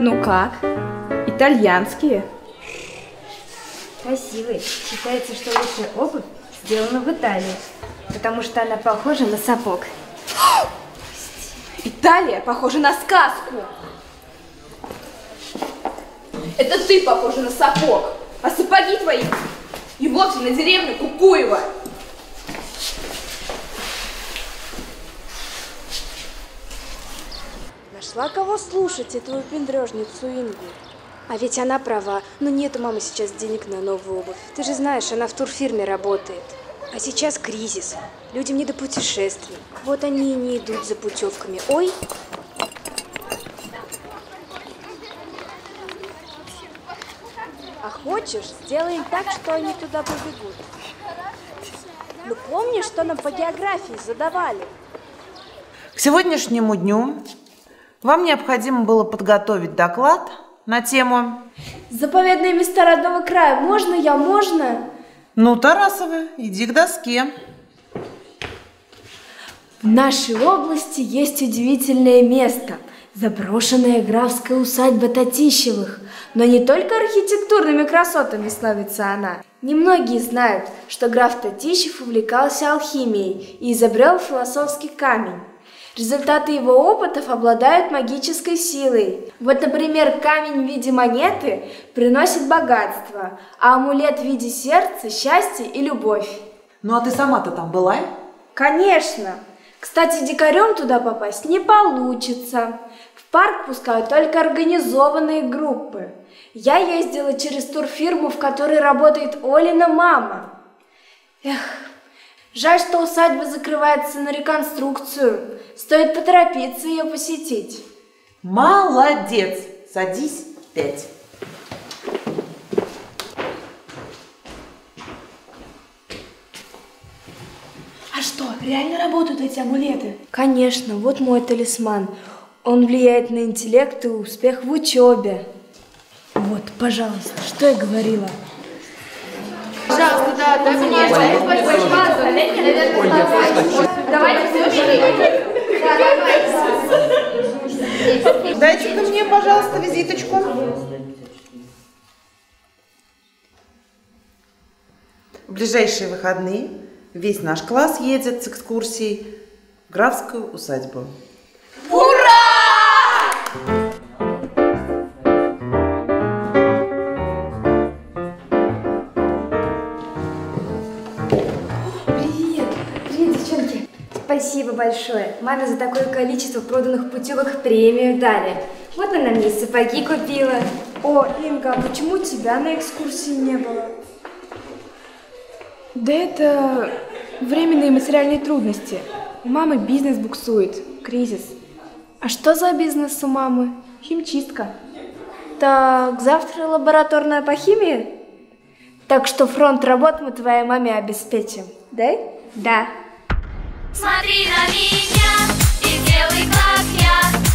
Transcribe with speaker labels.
Speaker 1: Ну как? Итальянские?
Speaker 2: Красивый. Считается, что лучшая обувь сделана в Италии, потому что она похожа на сапог.
Speaker 1: Италия похожа на сказку. Это ты похожа на сапог, а сапоги твои и вовсе на деревню Кукуева.
Speaker 3: Нашла кого слушать, эту выпендрежницу Ингу. А ведь она права, но нет у мамы сейчас денег на новую обувь. Ты же знаешь, она в турфирме работает. А сейчас кризис. Людям не до путешествий. Вот они и не идут за путевками. Ой, А хочешь, сделаем так, что они туда побегут. Ну помнишь, что нам по географии задавали?
Speaker 4: К сегодняшнему дню вам необходимо было подготовить доклад на тему
Speaker 3: Заповедные места родного края. Можно я, можно?
Speaker 4: «Ну, Тарасова, иди к доске».
Speaker 3: В нашей области есть удивительное место – заброшенная графская усадьба Татищевых. Но не только архитектурными красотами славится она. Немногие знают, что граф Татищев увлекался алхимией и изобрел философский камень. Результаты его опытов обладают магической силой. Вот, например, камень в виде монеты приносит богатство, а амулет в виде сердца – счастье и любовь.
Speaker 4: Ну, а ты сама-то там была?
Speaker 3: Конечно. Кстати, дикарем туда попасть не получится. В парк пускают только организованные группы. Я ездила через турфирму, в которой работает Олина мама. Эх, жаль, что усадьба закрывается на реконструкцию. Стоит поторопиться ее посетить.
Speaker 4: Молодец! Садись пять.
Speaker 1: А что, реально работают эти амулеты?
Speaker 3: Конечно, вот мой талисман. Он влияет на интеллект и успех в учебе. Вот, пожалуйста, что я говорила?
Speaker 1: Да, да, конечно. Пожалуйста, Давайте
Speaker 4: Дайте-ка мне, пожалуйста, визиточку. В ближайшие выходные весь наш класс едет с экскурсией в графскую усадьбу.
Speaker 2: Привет! Спасибо большое. Маме за такое количество проданных путевок премию дали. Вот она мне сапоги купила.
Speaker 3: О, Инга, а почему тебя на экскурсии не было?
Speaker 1: Да это временные материальные трудности. У мамы бизнес буксует, кризис.
Speaker 3: А что за бизнес у мамы?
Speaker 1: Химчистка.
Speaker 3: Так, завтра лабораторная по химии? Так что фронт работ мы твоей маме обеспечим, да?
Speaker 2: Да.
Speaker 5: Смотри на меня и делай, как я.